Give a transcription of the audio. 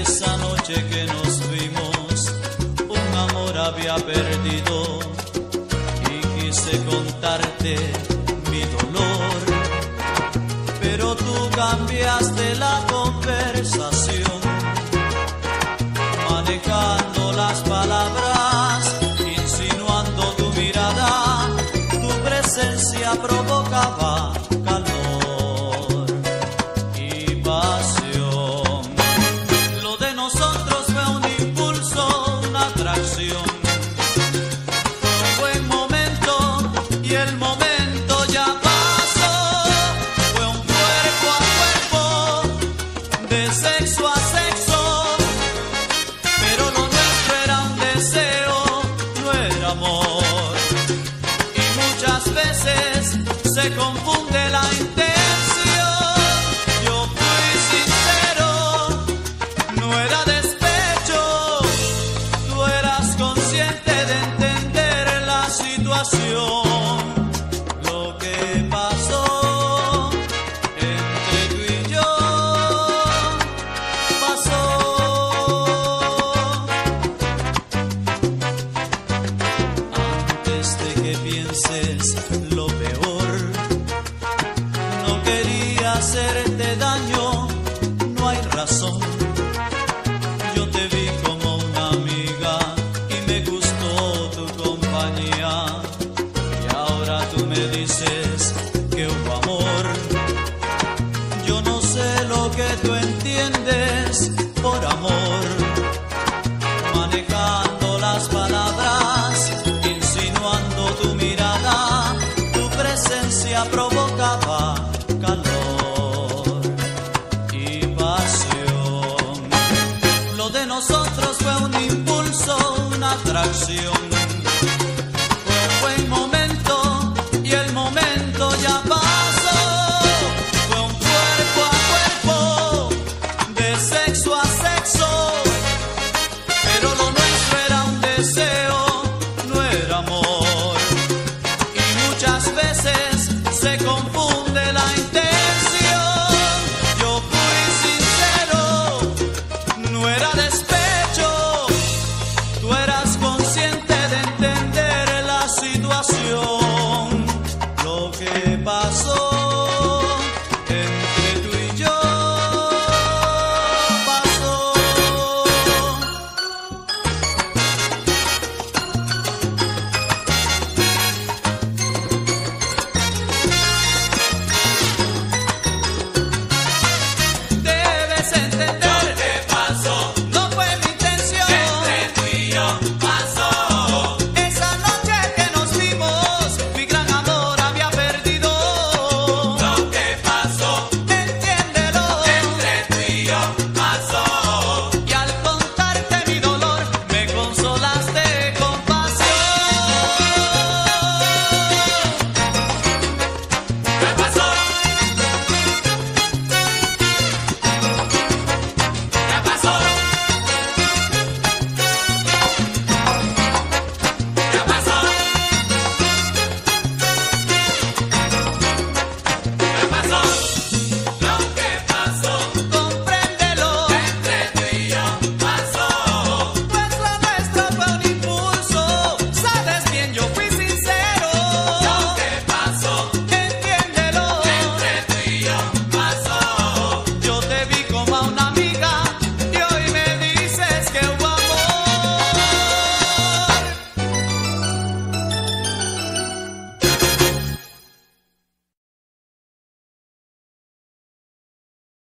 esa noche que nos vimos, un amor había perdido y quise contarte mi dolor. Pero tú cambiaste la conversación, manejando las palabras, insinuando tu mirada, tu presencia provocaba se confunde la intención. Yo fui sincero, no era despecho. Tú eras consciente de entender la situación. Hacerte daño, no hay razón. Yo te vi como una amiga y me gustó tu compañía. Y ahora tú me dices que hubo amor. Yo no sé lo que tú entiendes de nosotros fue un impulso, una atracción.